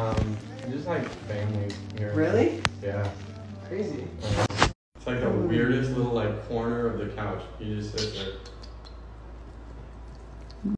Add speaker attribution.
Speaker 1: Um, just like family here.
Speaker 2: Really?
Speaker 1: Yeah.
Speaker 2: Crazy.
Speaker 1: It's like the weirdest little like corner of the couch. You just sit there.